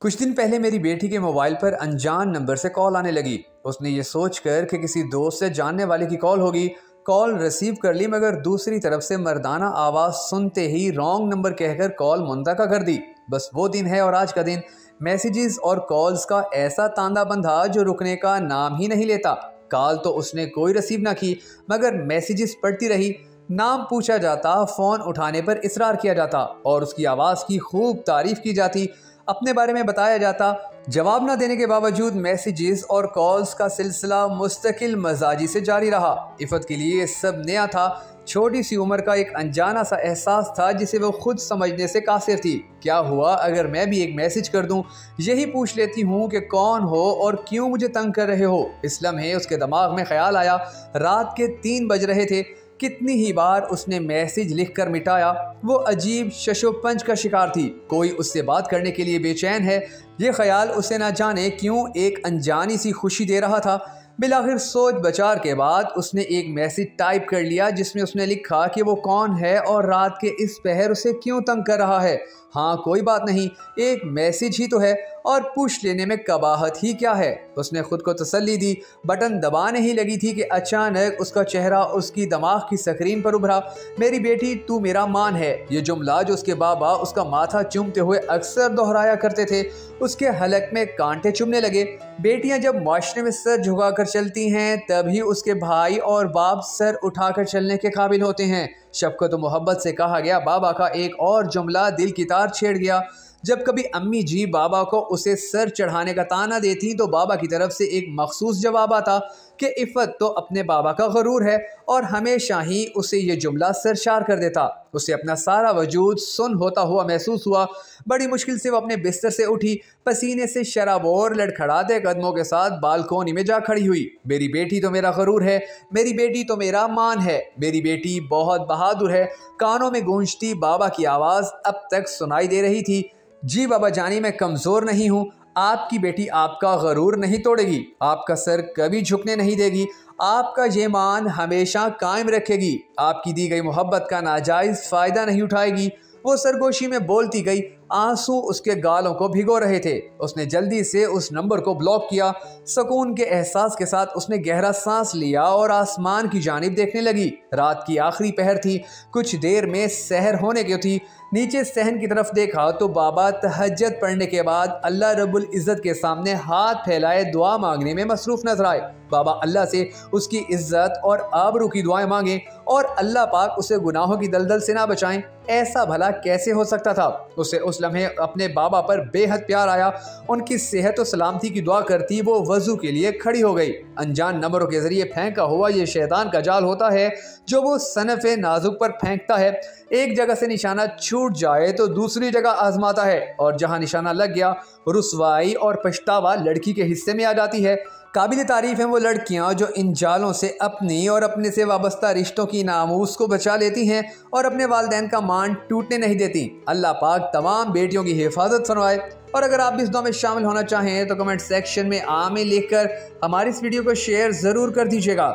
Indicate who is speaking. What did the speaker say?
Speaker 1: कुछ दिन पहले मेरी बेटी के मोबाइल पर अनजान नंबर से कॉल आने लगी। उसने ये सोच कर कि किसी दोस्त से जानने वाले की कॉल होगी। कॉल रिसीव कर ली, मगर दूसरी तरफ़ से मर्दाना आवाज़ सुनते ही रॉन्ग नंबर कहकर कॉल मुंतका कर दी। बस वो दिन है और आज का दिन। मैसेजेस और कॉल्स का ऐसा तांदा बंधा जो रुकने का नाम ही नहीं लेता। कॉल तो उसने कोई रिसीव ना की, मगर मैसेजेस पढ़ती रही। नाम पूछा जाता, फ़ोन उठाने पर इसरार किया जाता और उसकी आवाज़ की खूब तारीफ़ की जाती। अपने बारे में बताया जाता, जवाब ना देने के बावजूद मैसेजेस और कॉल्स का सिलसिला मुस्तकिल मजाजी से जारी रहा। इफ़त के लिए सब नया था, छोटी सी उम्र का एक अनजाना सा एहसास था जिसे वो खुद समझने से कासिर थी। क्या हुआ? अगर मैं भी एक मैसेज कर दूँ, यही पूछ लेती हूँ कि कौन हो और क्यों मुझे तंग कर रहे हो। इस लम्हे उसके दिमाग में ख्याल आया। रात के तीन बज रहे थे कितनी ही बार उसने मैसेज लिखकर मिटाया, वो अजीब शशोपंच का शिकार थी। कोई उससे बात करने के लिए बेचैन है? ये ख्याल उसे ना जाने क्यों एक अनजानी सी खुशी दे रहा था। बिलाखिर सोच बचार के बाद उसने एक मैसेज टाइप कर लिया, जिसमें उसने लिखा कि वो कौन है और रात के इस पहर उसे क्यों तंग कर रहा है? हाँ कोई बात नहीं, एक मैसेज ही तो है, और पूछ लेने में कबाहत ही क्या है? उसने खुद को तसल्ली दी, बटन दबाने ही लगी थी कि अचानक उसका चेहरा उसकी दिमाग की स्क्रीन पर उभरा। मेरी बेटी, तू मेरा मान है। ये जुमला जो उसके बाबा, उसका माथा चूमते हुए अक्सर दोहराया करते थे, उसके हलक में कांटे चुमने लगे। बेटियाँ जब माशरे में सर झुकाकर चलती हैं, तभी उसके भाई और बाप सर उठाकर चलने के काबिल होते हैं। शफकत मोहब्बत से कहा गया, बाबा का एक और जुमला दिल की छेड़ गया। जब कभी अम्मी जी बाबा को उसे सर चढ़ाने का ताना देती तो बाबा की तरफ़ से एक मखसूस जवाब आता कि इफ़त तो अपने बाबा का गरूर है और हमेशा ही उसे ये जुमला सरशार कर देता। उसे अपना सारा वजूद सुन होता हुआ महसूस हुआ। बड़ी मुश्किल से वो अपने बिस्तर से उठी। पसीने से शराबोर लड़खड़ाते कदमों के साथ बालकोनी में जा खड़ी हुई। मेरी बेटी तो मेरा गरूर है। मेरी बेटी तो मेरा मान है। मेरी बेटी बहुत बहादुर है। कानों में गूंजती बाबा की आवाज़ अब तक सुनाई दे रही थी। जी बाबा, जानी मैं कमज़ोर नहीं हूँ। आपकी बेटी आपका गरूर नहीं तोड़ेगी। आपका सर कभी झुकने नहीं देगी। आपका ये मान हमेशा कायम रखेगी। आपकी दी गई मोहब्बत का नाजायज़ फ़ायदा नहीं उठाएगी। वो सरगोशी में बोलती गई, आँसू उसके गालों को भिगो रहे थे। उसने जल्दी से उस नंबर को ब्लॉक किया। सुकून के एहसास के साथ उसने गहरा सांस लिया और आसमान की जानब देखने लगी। रात की आखिरी पहर थी। कुछ देर में सहर होने की थी। नीचे सहन की तरफ़ देखा तो बाबा तहजत पढ़ने के बाद अल्लाह रब्बुल इज़्ज़त के सामने हाथ फैलाए, दुआ मांगने में मसरूफ़ नज़र आए। बाबा अल्लाह से उसकी इज़्ज़त और आबरू की दुआएँ मांगे और अल्लाह पाक उसे गुनाहों की दलदल से ना बचाएँ। ऐसा भला कैसे हो सकता था? उसे उस लम्हे अपने बाबा पर बेहद प्यार आया। उनकी सेहत और सलामती की दुआ करती वो वज़ू के लिए खड़ी हो गई। अनजान नंबरों के ज़रिए फेंका हुआ ये शैतान का जाल होता है, जो वो सनफ नाजुक पर फेंकता है। एक जगह से निशाना छूट जाए तो दूसरी जगह आजमाता है और जहाँ निशाना लग गया, रसवाई और पछतावा लड़की के हिस्से में आ जाती है। काबिल तारीफ़ हैं वो लड़कियाँ जो इन जालों से अपनी और अपने से वाबस्ता रिश्तों की नामूस को बचा लेती हैं और अपने वालदेन का मान टूटने नहीं देती। अल्लाह पाक तमाम बेटियों की हिफाजत फरमाए। और अगर आप भी इस दौ में शामिल होना चाहें तो कमेंट सेक्शन में आमें लिख कर हमारी इस वीडियो को शेयर ज़रूर कर दीजिएगा।